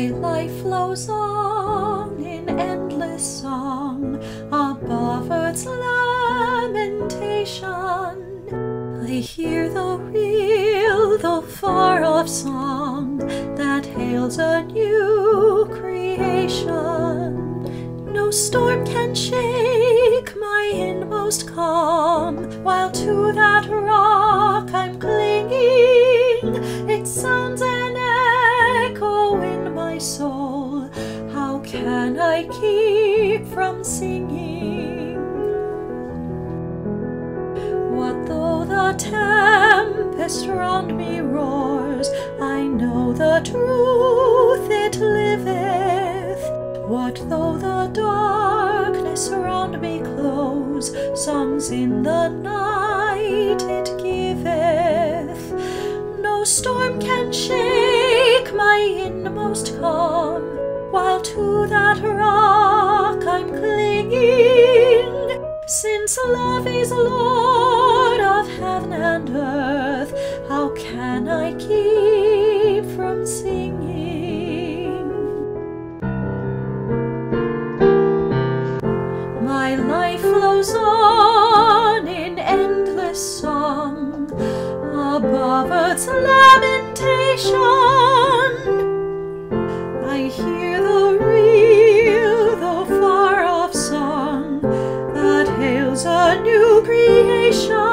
My life flows on in endless song above earth's lamentation. I hear the real, though far off song that hails a new creation. No storm can shake my inmost calm, while to that rock I keep from singing? What though the tempest round me roars? I know the truth it liveth. What though the darkness round me close? Songs in the night it giveth. No storm can shake my inmost flows on in endless song above earth's lamentation. I hear the real, though far off song that hails a new creation.